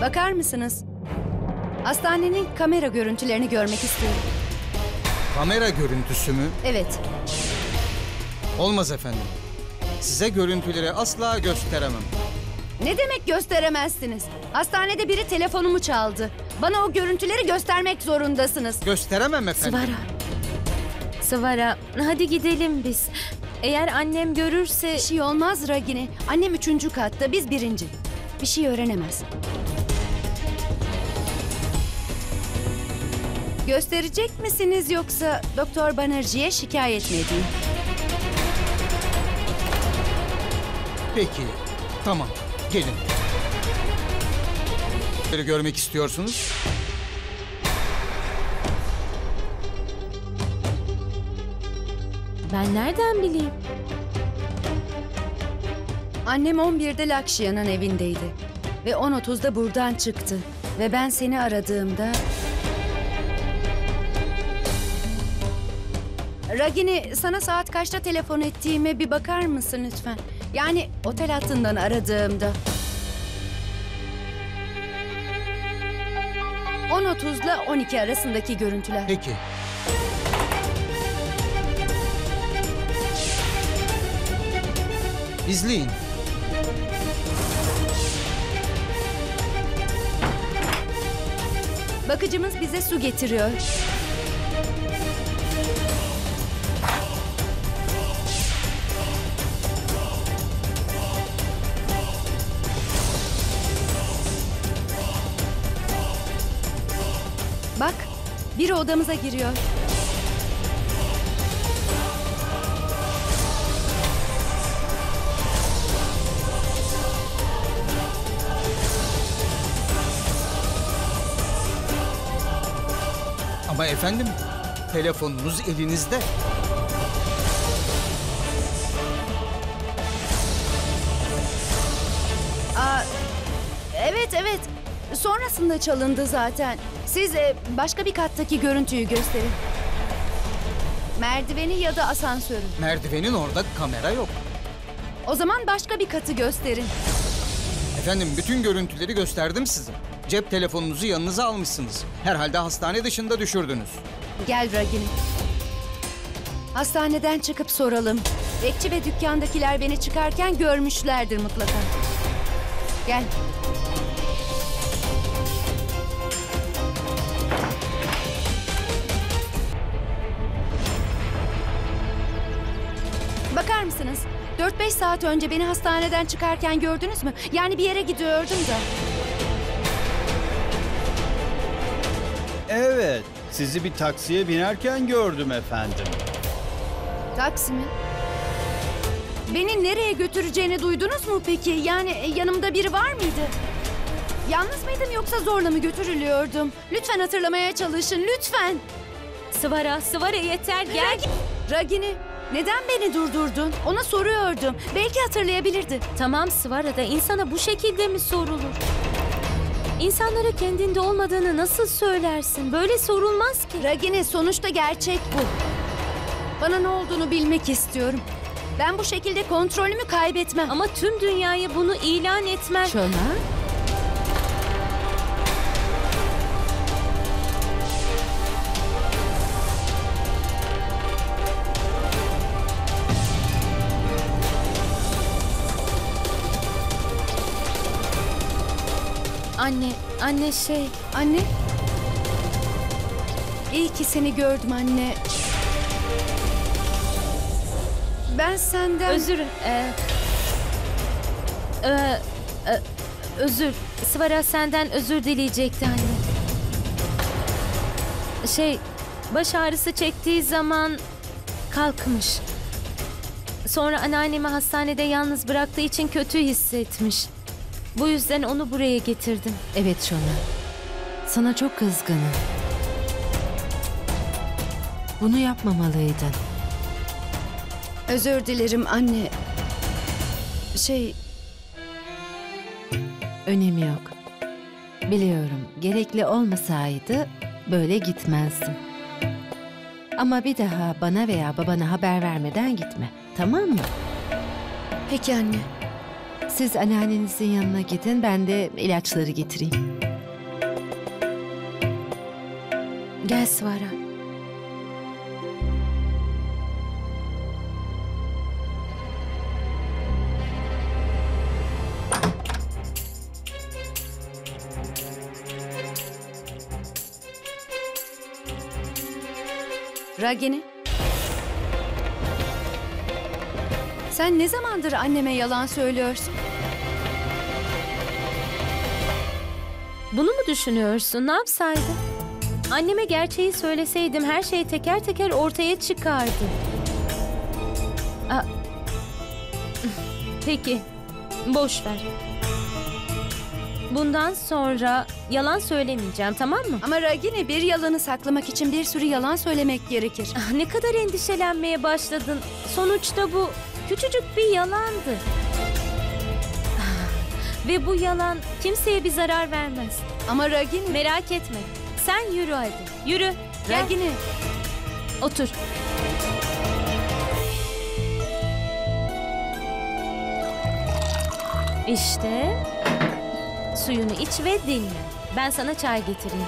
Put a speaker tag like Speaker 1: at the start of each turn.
Speaker 1: Bakar mısınız? Hastanenin kamera görüntülerini görmek istiyorum.
Speaker 2: Kamera görüntüsü mü?
Speaker 1: Evet.
Speaker 2: Olmaz efendim. Size görüntüleri asla gösteremem.
Speaker 1: Ne demek gösteremezsiniz? Hastanede biri telefonumu çaldı. Bana o görüntüleri göstermek zorundasınız.
Speaker 2: Gösteremem efendim.
Speaker 3: Sıvara. Sıvara hadi gidelim biz. Eğer annem görürse...
Speaker 1: Bir şey olmaz Ragini. Annem üçüncü katta, biz birinci. Bir şey öğrenemez. Gösterecek misiniz yoksa Doktor Banerjee'ye şikayet mi edeyim?
Speaker 2: Peki, tamam. Gelin. Görüntüleri görmek istiyorsunuz.
Speaker 3: Ben nereden bileyim?
Speaker 1: Annem 11'de Lakşia'nın evindeydi. Ve 10.30'da buradan çıktı. Ve ben seni aradığımda... Ragini sana saat kaçta telefon ettiğime bir bakar mısın lütfen? Yani otel hattından aradığımda. 10.30 ile 12 arasındaki görüntüler.
Speaker 2: Peki. İzleyin.
Speaker 1: Bakıcımız bize su getiriyor. Odamıza giriyor.
Speaker 2: Ama efendim, telefonunuz elinizde.
Speaker 1: Aa, evet evet. Sonrasında çalındı zaten. Siz e, başka bir kattaki görüntüyü gösterin. Merdiveni ya da asansörü.
Speaker 2: Merdivenin orada kamera yok.
Speaker 1: O zaman başka bir katı gösterin.
Speaker 2: Efendim bütün görüntüleri gösterdim size. Cep telefonunuzu yanınıza almışsınız. Herhalde hastane dışında düşürdünüz.
Speaker 1: Gel Ragini. Hastaneden çıkıp soralım. Bekçi ve dükkandakiler beni çıkarken görmüşlerdir mutlaka. Gel. Bakar mısınız? 4-5 saat önce beni hastaneden çıkarken gördünüz mü? Yani bir yere gidiyordum da.
Speaker 4: Evet, sizi bir taksiye binerken gördüm efendim.
Speaker 1: Taksi mi? Beni nereye götüreceğini duydunuz mu peki? Yani e, yanımda biri var mıydı? Yalnız mıydım yoksa zorla mı götürülüyordum? Lütfen hatırlamaya çalışın, lütfen.
Speaker 3: Sıvara, Sıvara yeter gel.
Speaker 1: Ragini, neden beni durdurdun? Ona soruyordum. Belki hatırlayabilirdi.
Speaker 3: Tamam Sıvara da insana bu şekilde mi sorulur? İnsanlara kendinde olmadığını nasıl söylersin? Böyle sorulmaz ki.
Speaker 1: Ragini, sonuçta gerçek bu. Bana ne olduğunu bilmek istiyorum. Ben bu şekilde kontrolümü kaybetmem.
Speaker 3: Ama tüm dünyaya bunu ilan etmen...
Speaker 1: Şona?
Speaker 3: Anne, anne şey...
Speaker 1: Anne. İyi ki seni gördüm anne. Ben senden...
Speaker 3: Özür... E, e, e, özür. Sıvara senden özür dileyecekti anne. Şey, baş ağrısı çektiği zaman kalkmış. Sonra anneannemi hastanede yalnız bıraktığı için kötü hissetmiş. Bu yüzden onu buraya getirdim.
Speaker 5: Evet Şona. Sana çok kızgınım. Bunu yapmamalıydın.
Speaker 1: Özür dilerim anne. Şey,
Speaker 5: Önemi yok. Biliyorum gerekli olmasaydı böyle gitmezdim. Ama bir daha bana veya babana haber vermeden gitme. Tamam mı?
Speaker 1: peki anne.
Speaker 5: Siz anneannenizin yanına gidin, ben de ilaçları getireyim.
Speaker 3: Gel Svara.
Speaker 1: Ragini. Sen ne zamandır anneme yalan söylüyorsun?
Speaker 3: Bunu mu düşünüyorsun? Ne yapsaydım? Anneme gerçeği söyleseydim her şey teker teker ortaya çıkardı. Aa, Peki, boş ver. Bundan sonra yalan söylemeyeceğim, tamam mı?
Speaker 1: Ama Ragini bir yalanı saklamak için bir sürü yalan söylemek gerekir.
Speaker 3: Ah, Ne kadar endişelenmeye başladın. Sonuçta bu küçücük bir yalandı. Ve bu yalan kimseye bir zarar vermez.
Speaker 1: Ama Ragini...
Speaker 3: Merak etme. Sen yürü hadi. Yürü. Gel.
Speaker 1: Ragini...
Speaker 3: Otur. İşte suyunu iç ve dinle. Ben sana çay getireyim.